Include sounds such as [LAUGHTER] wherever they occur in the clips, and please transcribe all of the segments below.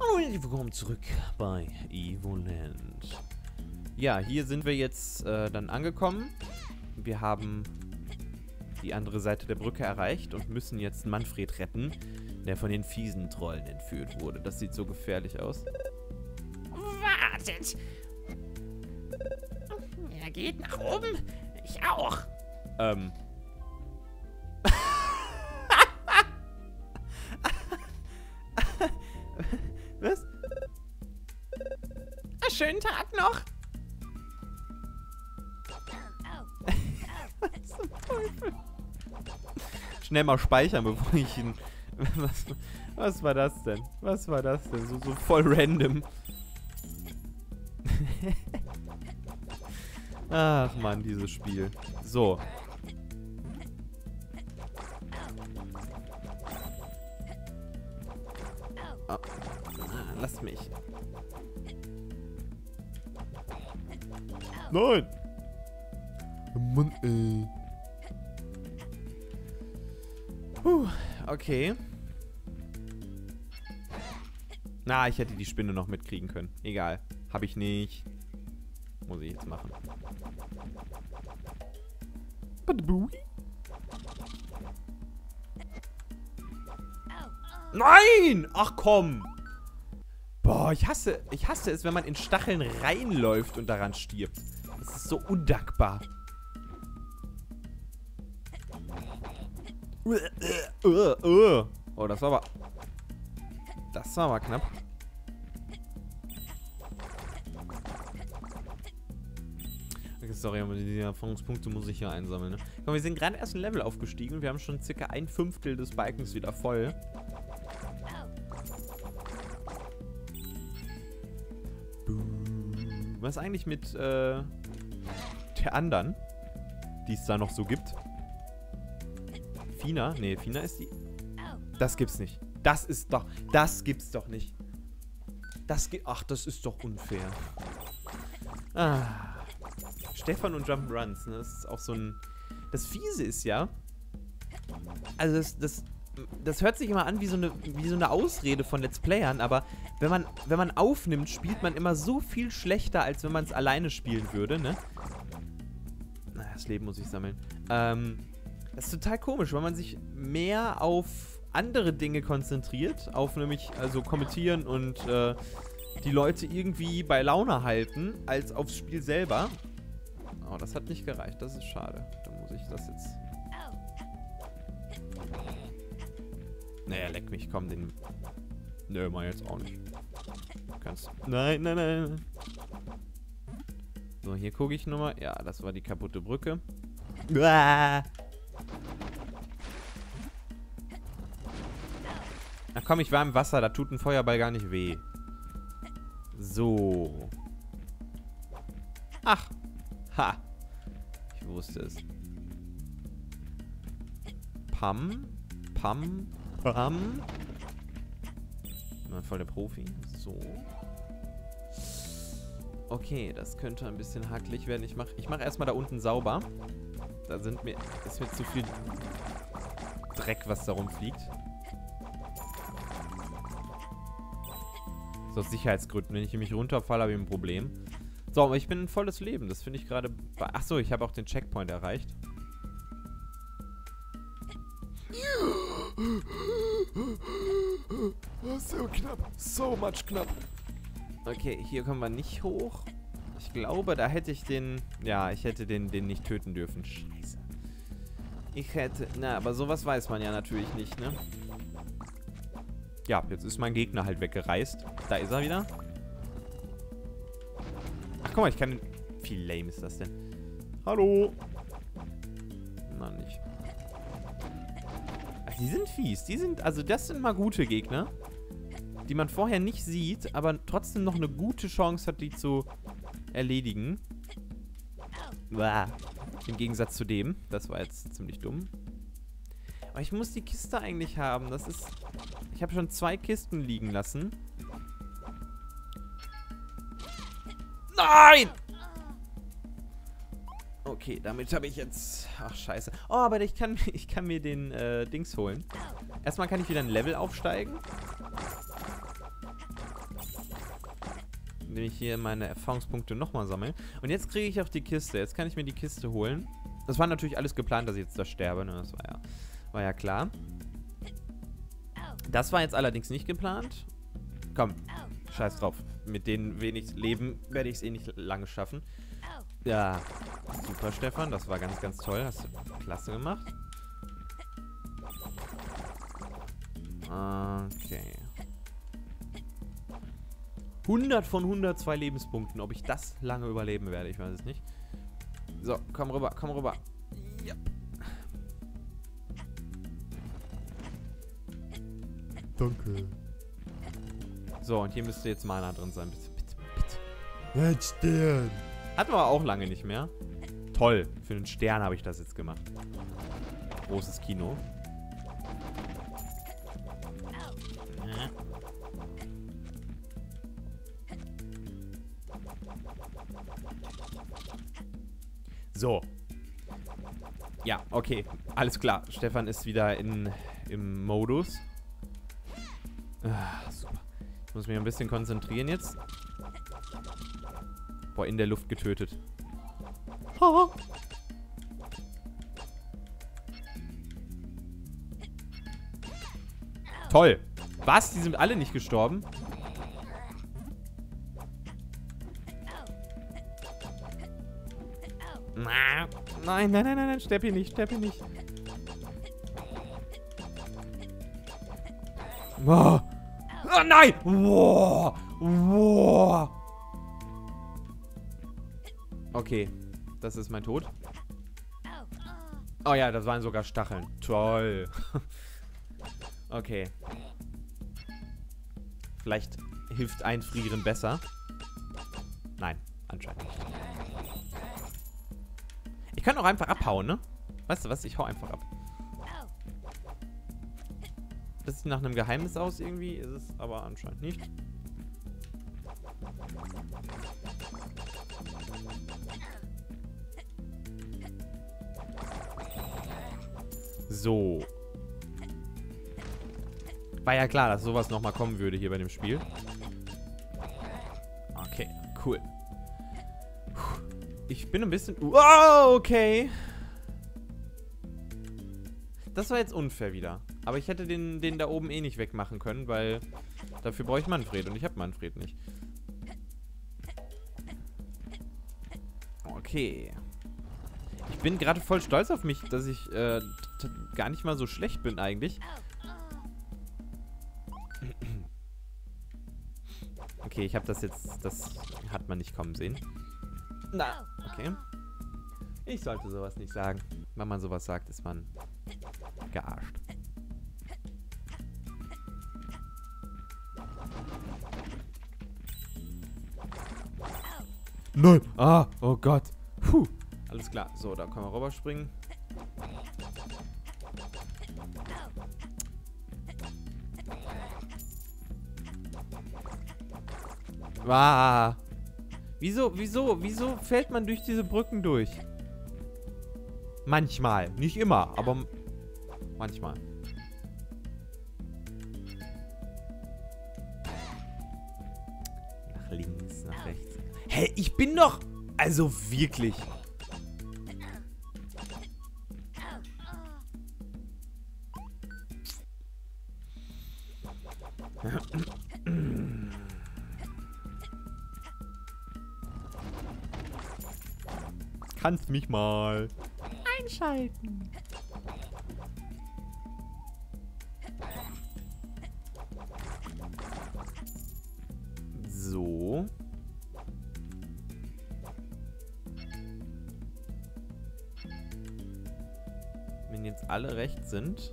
Hallo und herzlich willkommen zurück bei Evoland. Ja, hier sind wir jetzt äh, dann angekommen. Wir haben die andere Seite der Brücke erreicht und müssen jetzt Manfred retten, der von den fiesen Trollen entführt wurde. Das sieht so gefährlich aus. Wartet! Er geht nach oben. Ich auch. Ähm. Was? Einen schönen Tag noch. Schnell mal speichern, bevor ich ihn. Was, was war das denn? Was war das denn? So, so voll random. Ach man, dieses Spiel. So. Nein! Mann, ey. Puh, okay. Na, ich hätte die Spinne noch mitkriegen können. Egal. Habe ich nicht. Muss ich jetzt machen. Nein! Ach komm! Boah, ich hasse, ich hasse es, wenn man in Stacheln reinläuft und daran stirbt. Das ist so undankbar. Oh, das war aber... Das war aber knapp. Okay, sorry, aber die Erfahrungspunkte muss ich hier einsammeln. Ne? Komm, wir sind gerade erst ein Level aufgestiegen und wir haben schon circa ein Fünftel des Balkens wieder voll. Was eigentlich mit äh, der anderen, die es da noch so gibt? Fina? Nee, Fina ist die... Das gibt's nicht. Das ist doch... Das gibt's doch nicht. Das geht... Ach, das ist doch unfair. Ah. Stefan und Jump'n'Runs, ne? Das ist auch so ein... Das Fiese ist ja... Also das, das, das hört sich immer an wie so, eine, wie so eine Ausrede von Let's Playern, aber wenn man, wenn man aufnimmt, spielt man immer so viel schlechter, als wenn man es alleine spielen würde, ne? Naja, das Leben muss ich sammeln. Ähm, das ist total komisch, weil man sich mehr auf andere Dinge konzentriert, auf nämlich, also kommentieren und äh, die Leute irgendwie bei Laune halten, als aufs Spiel selber. Oh, das hat nicht gereicht, das ist schade. Da muss ich das jetzt... Naja, leck mich, komm, den... Nö, mal jetzt auch nicht. Kannst... Nein, nein, nein. So, hier gucke ich nochmal. Ja, das war die kaputte Brücke. Uah. Ach komm, ich war im Wasser. Da tut ein Feuerball gar nicht weh. So. Ach. Ha. Ich wusste es. Pam. Pam. Pam. Voll der Profi. So. Okay, das könnte ein bisschen hakelig werden. Ich mache ich mach erstmal da unten sauber. Da sind mir, ist mir zu viel Dreck, was da rumfliegt. So aus Sicherheitsgründen. Wenn ich nämlich runterfalle, habe ich ein Problem. So, aber ich bin ein volles Leben. Das finde ich gerade... Achso, ich habe auch den Checkpoint erreicht. [LAUGHS] So knapp. So much knapp. Okay, hier kommen wir nicht hoch. Ich glaube, da hätte ich den... Ja, ich hätte den, den nicht töten dürfen. Scheiße. Ich hätte... Na, aber sowas weiß man ja natürlich nicht, ne? Ja, jetzt ist mein Gegner halt weggereist. Da ist er wieder. Ach, guck mal, ich kann... Wie lame ist das denn? Hallo? Na, nicht. Ach, die sind fies. Die sind... Also, das sind mal gute Gegner. Die man vorher nicht sieht, aber trotzdem noch eine gute Chance hat, die zu erledigen. Uah. Im Gegensatz zu dem. Das war jetzt ziemlich dumm. Aber ich muss die Kiste eigentlich haben. Das ist... Ich habe schon zwei Kisten liegen lassen. Nein! Okay, damit habe ich jetzt... Ach, scheiße. Oh, aber ich kann, [LAUGHS] ich kann mir den äh, Dings holen. Erstmal kann ich wieder ein Level aufsteigen. Indem ich hier meine Erfahrungspunkte nochmal sammle. Und jetzt kriege ich auch die Kiste. Jetzt kann ich mir die Kiste holen. Das war natürlich alles geplant, dass ich jetzt da sterbe. Ne? Das war ja, war ja klar. Das war jetzt allerdings nicht geplant. Komm, scheiß drauf. Mit den wenig Leben werde ich es eh nicht lange schaffen. Ja, super, Stefan. Das war ganz, ganz toll. Hast du klasse gemacht. Okay. 100 von 102 Lebenspunkten. Ob ich das lange überleben werde, ich weiß es nicht. So, komm rüber, komm rüber. Ja. Danke. So, und hier müsste jetzt Mana drin sein. Bitte, bitte, bitte. Ein Stern. Hatten wir auch lange nicht mehr. Toll. Für einen Stern habe ich das jetzt gemacht. Großes Kino. So. Ja, okay. Alles klar. Stefan ist wieder in, im Modus. Ah, super. Ich muss mich ein bisschen konzentrieren jetzt. Boah, in der Luft getötet. Haha. [LAUGHS] Toll. Was? Die sind alle nicht gestorben? Nein, nein, nein, nein, nein, hier nicht, hier nicht. Oh. Oh nein! Wow. Wow. Okay, das ist mein Tod. Oh ja, das waren sogar Stacheln. Toll. [LAUGHS] okay. Vielleicht hilft Einfrieren besser. Nein, anscheinend nicht. Ich kann auch einfach abhauen, ne? Weißt du was? Ich hau einfach ab. Das sieht nach einem Geheimnis aus irgendwie, ist es aber anscheinend nicht. So. War ja klar, dass sowas nochmal kommen würde hier bei dem Spiel. Okay, cool. Ich bin ein bisschen... Wow, okay. Das war jetzt unfair wieder. Aber ich hätte den, den da oben eh nicht wegmachen können, weil dafür brauche ich Manfred und ich habe Manfred nicht. Okay. Ich bin gerade voll stolz auf mich, dass ich äh, gar nicht mal so schlecht bin eigentlich. Okay, ich habe das jetzt, das hat man nicht kommen sehen. Na, okay. Ich sollte sowas nicht sagen. Wenn man sowas sagt, ist man gearscht. Nein! Ah, oh Gott. Puh. Alles klar. So, da können wir rüberspringen. Ah. Wieso, wieso, wieso fällt man durch diese Brücken durch? Manchmal. Nicht immer, aber manchmal. Nach links, nach rechts. Hä, ich bin doch... Also wirklich. Kannst mich mal einschalten. So. Wenn jetzt alle recht sind,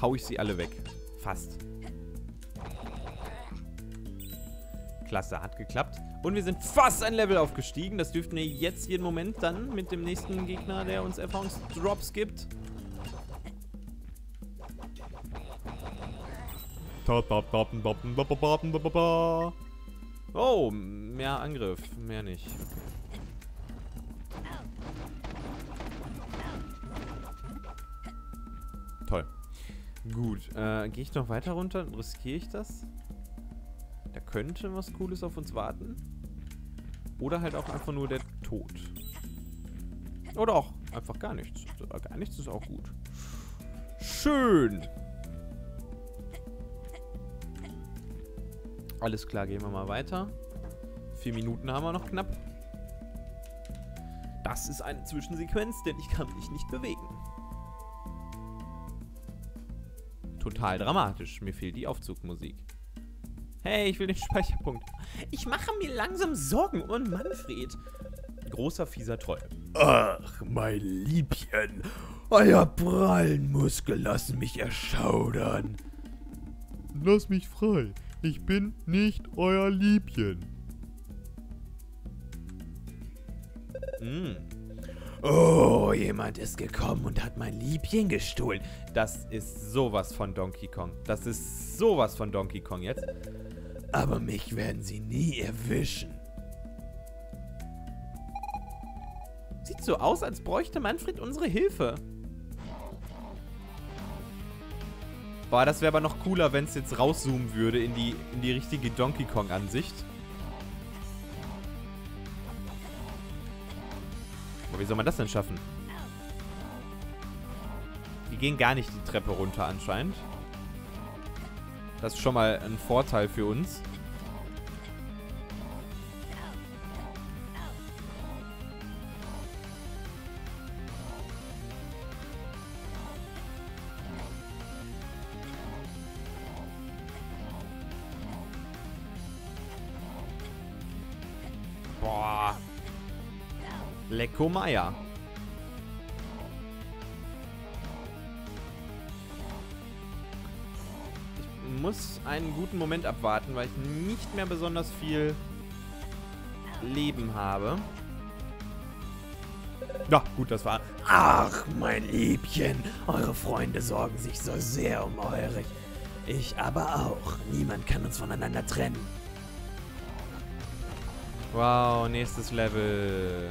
hau ich sie alle weg. Fast. Klasse, hat geklappt. Und wir sind fast ein Level aufgestiegen. Das dürften wir jetzt jeden Moment dann mit dem nächsten Gegner, der uns Erfahrungsdrops gibt. Oh, mehr Angriff. Mehr nicht. Toll. Gut, äh, gehe ich noch weiter runter? Riskiere ich das? Da könnte was Cooles auf uns warten. Oder halt auch einfach nur der Tod. Oder auch einfach gar nichts. Gar nichts ist auch gut. Schön. Alles klar, gehen wir mal weiter. Vier Minuten haben wir noch knapp. Das ist eine Zwischensequenz, denn ich kann mich nicht bewegen. Total dramatisch. Mir fehlt die Aufzugmusik. Hey, ich will den Speicherpunkt. Ich mache mir langsam Sorgen um Manfred. Großer, fieser Troll. Ach, mein Liebchen. Euer prallen Muskel lassen mich erschaudern. Lass mich frei. Ich bin nicht euer Liebchen. Mm. Oh, jemand ist gekommen und hat mein Liebchen gestohlen. Das ist sowas von Donkey Kong. Das ist sowas von Donkey Kong jetzt. Aber mich werden sie nie erwischen. Sieht so aus, als bräuchte Manfred unsere Hilfe. Boah, das wäre aber noch cooler, wenn es jetzt rauszoomen würde in die, in die richtige Donkey Kong-Ansicht. Aber wie soll man das denn schaffen? Die gehen gar nicht die Treppe runter anscheinend. Das ist schon mal ein Vorteil für uns. Boah. Lecko Meier. Muss einen guten Moment abwarten, weil ich nicht mehr besonders viel Leben habe. Ja, gut, das war... Ach, mein Liebchen. Eure Freunde sorgen sich so sehr um euch. Ich aber auch. Niemand kann uns voneinander trennen. Wow, nächstes Level.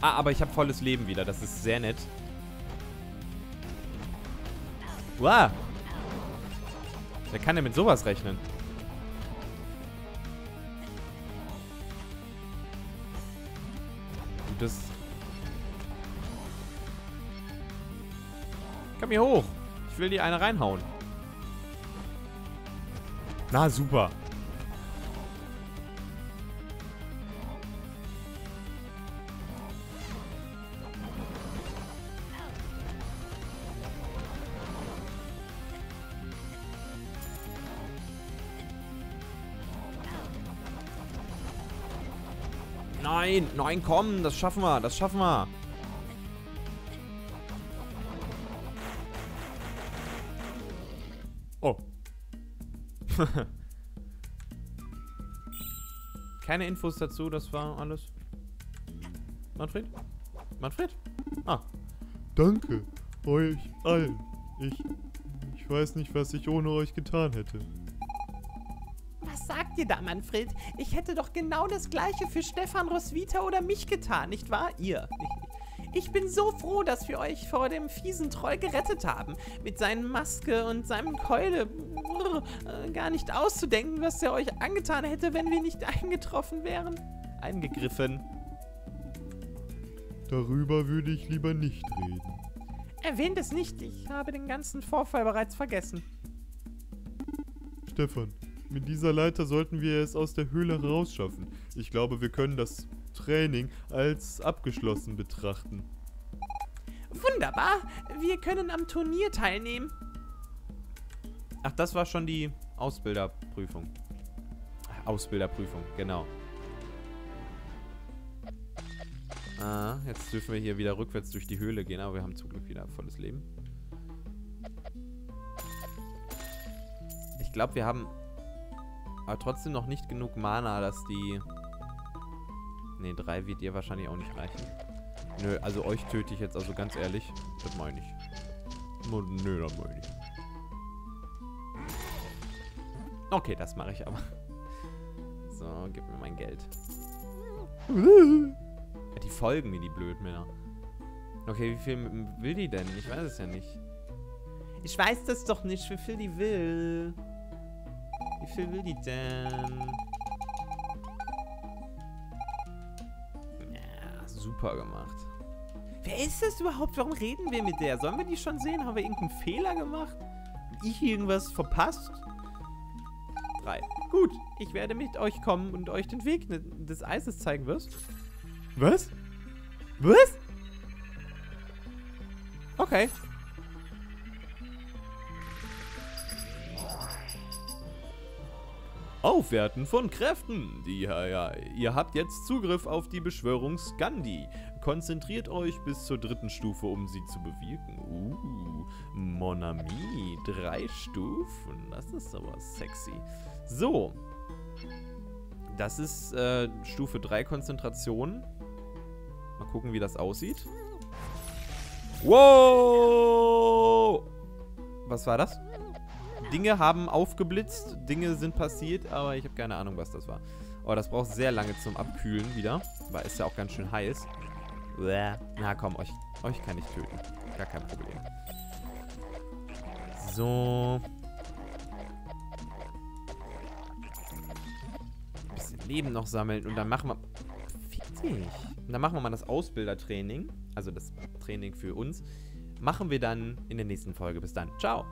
Ah, aber ich habe volles Leben wieder. Das ist sehr nett. Wow. Wer kann denn mit sowas rechnen? Das... Komm hier hoch. Ich will dir eine reinhauen. Na, super. Nein, nein, komm, das schaffen wir, das schaffen wir. Oh. [LAUGHS] Keine Infos dazu, das war alles. Manfred? Manfred? Ah. Danke euch allen. Ich, ich weiß nicht, was ich ohne euch getan hätte. Was sagt ihr da, Manfred? Ich hätte doch genau das gleiche für Stefan Roswitha oder mich getan, nicht wahr? Ihr. [LAUGHS] Ich bin so froh, dass wir euch vor dem fiesen Troll gerettet haben. Mit seinen Maske und seinem Keule. Brrr, äh, gar nicht auszudenken, was er euch angetan hätte, wenn wir nicht [LAUGHS] eingetroffen wären. Eingegriffen. Darüber würde ich lieber nicht reden. Erwähnt es nicht, ich habe den ganzen Vorfall bereits vergessen. Stefan, mit dieser Leiter sollten wir es aus der Höhle rausschaffen. Ich glaube, wir können das Training als abgeschlossen betrachten. Wunderbar, wir können am Turnier teilnehmen. Ach, das war schon die Ausbilderprüfung. Ausbilderprüfung, genau. Ah, jetzt dürfen wir hier wieder rückwärts durch die Höhle gehen, aber wir haben zum Glück wieder volles Leben. Ich glaube, wir haben aber trotzdem noch nicht genug Mana, dass die... Ne, drei wird ihr wahrscheinlich auch nicht reichen. Nö, also euch töte ich jetzt also ganz ehrlich. Das meine ich. Nö, das meine ich. Okay, das mache ich aber. So, gib mir mein Geld. Die folgen mir, die Blödmänner. Okay, wie viel will die denn? Ich weiß es ja nicht. Ich weiß das doch nicht, wie viel die will. Wie viel will die denn? Ja, super gemacht. Wer ist das überhaupt? Warum reden wir mit der? Sollen wir die schon sehen? Haben wir irgendeinen Fehler gemacht? Hab ich irgendwas verpasst? Drei. Gut, ich werde mit euch kommen und euch den Weg des Eises zeigen wirst. Was? Was? Okay. Aufwerten von Kräften. Die, ja, ihr habt jetzt Zugriff auf die Beschwörung Skandi. Konzentriert euch bis zur dritten Stufe, um sie zu bewirken. Uh, Monami, drei Stufen. Das ist aber sexy. So. Das ist äh, Stufe 3 Konzentration. Mal gucken, wie das aussieht. Wow! Was war das? Dinge haben aufgeblitzt, Dinge sind passiert, aber ich habe keine Ahnung, was das war. Oh, das braucht sehr lange zum Abkühlen wieder, weil ist ja auch ganz schön heiß. Na komm, euch, euch kann ich töten. Gar kein Problem. So. Ein bisschen Leben noch sammeln und dann machen wir... Fick dich. Und dann machen wir mal das Ausbildertraining, also das Training für uns, machen wir dann in der nächsten Folge. Bis dann. Ciao.